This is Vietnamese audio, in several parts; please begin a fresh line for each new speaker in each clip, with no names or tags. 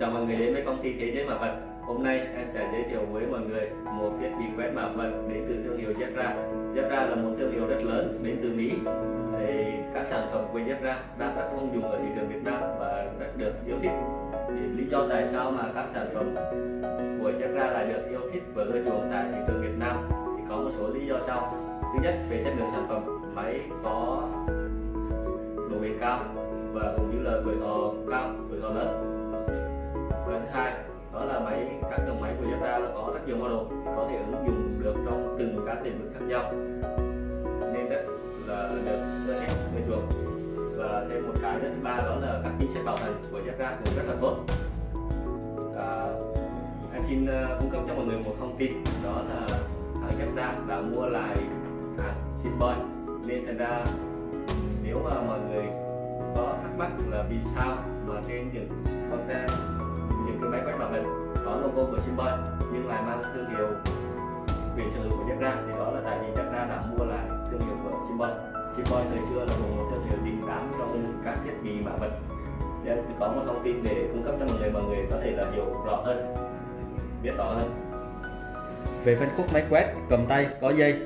chào mọi người đến với công ty thế giới mạ vật. Hôm nay em sẽ giới thiệu với mọi người một thiết bị quét mạ vật đến từ thương hiệu Zebra Zebra là một thương hiệu rất lớn đến từ Mỹ. Thì các sản phẩm của Zebra đang rất thông dụng ở thị trường Việt Nam và rất được yêu thích. Thì lý do tại sao mà các sản phẩm của Zebra lại được yêu thích và ưa chuộng tại thị trường Việt Nam thì có một số lý do sau. Thứ nhất, về chất lượng sản phẩm, máy có độ bền cao và cũng như là tuổi thọ cao, tuổi thọ lớn các dòng máy của Toyota là có rất nhiều model có thể ứng dụng được trong từng các lĩnh vực khác nhau. Nên rất là được rất thích người chuộng và thêm một cái thứ ba đó là các chính sách bảo hành của Toyota cũng rất là tốt. À, em xin à, cung cấp cho mọi người một thông tin đó là à, hãng đã mua lại hàng Sinboy nên thành ra nếu mà mọi người có thắc mắc là vì sao mà trên những content những cái máy quét bảo hình có logo của Simboy nhưng lại mang thương hiệu quyền sở hữu của Jabra thì đó là tại vì Jabra đã mua lại thương hiệu của Simboy Simboy thời xưa là một thương hiệu đình đám trong các thiết bị bảo vật nên có một thông tin để cung cấp cho mọi người mọi người có thể là hiểu rõ hơn, biết rõ hơn.
Về phân khúc máy quét, cầm tay, có dây,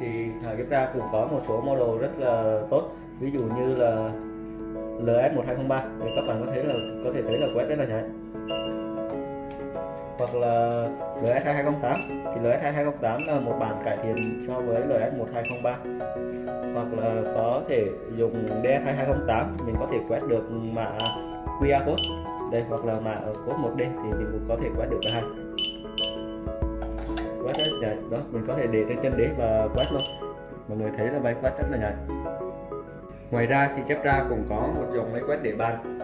thì Hà Jabra cũng có một số model rất là tốt. Ví dụ như là LS1203 thì các bạn có thể là, có thể thấy là quét rất là nhạy hoặc là LS2208 thì LS2208 là một bản cải thiện so với LS1203 hoặc là có thể dùng DS2208 mình có thể quét được mã QR code. Đây, hoặc là mã code 1D thì mình cũng có thể quét được cả hai. Quét rất nhạy. Đó, mình có thể để trên chân đế và quét luôn. Mọi người thấy là máy quét rất là nhạy. Ngoài ra thì chép ra cũng có một dòng máy quét để bàn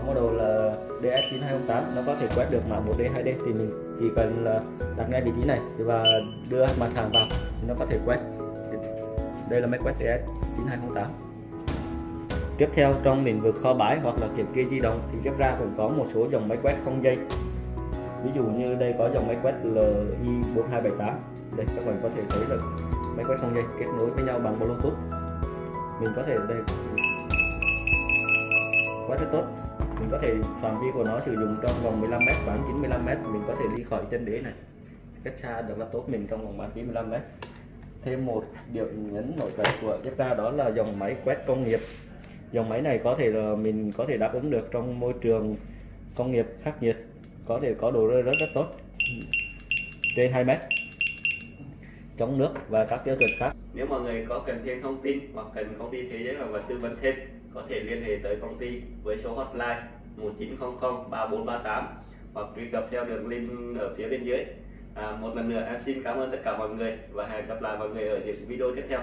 có model là DS9208, nó có thể quét được mã 1D 2D thì mình chỉ cần là đặt ngay vị trí này và đưa mặt hàng vào, thì nó có thể quét. Đây là máy quét DS9208. Tiếp theo, trong lĩnh vực kho bãi hoặc là kiểm kê di động thì chép ra cũng có một số dòng máy quét không dây. Ví dụ như đây có dòng máy quét LI4278 đây, các bạn có thể thấy là máy quét không dây kết nối với nhau bằng bluetooth. Mình có thể đây. Quá rất tốt mình có thể phạm vi của nó sử dụng trong vòng 15 mét, khoảng 95 mét, mình có thể đi khỏi chân đế này. Cách xa được laptop mình trong vòng bán 95 mét. Thêm một điểm nhấn nổi bật của Jetta đó là dòng máy quét công nghiệp. Dòng máy này có thể là mình có thể đáp ứng được trong môi trường công nghiệp khắc nghiệt, có thể có độ rơi rất rất tốt. Trên 2 mét chống nước và các tiêu chuẩn khác.
Nếu mọi người có cần thêm thông tin hoặc cần công ty thế giới và tư vấn thêm có thể liên hệ tới công ty với số hotline 1900 3438 hoặc truy cập theo đường link ở phía bên dưới. À, một lần nữa em xin cảm ơn tất cả mọi người và hẹn gặp lại mọi người ở những video tiếp theo.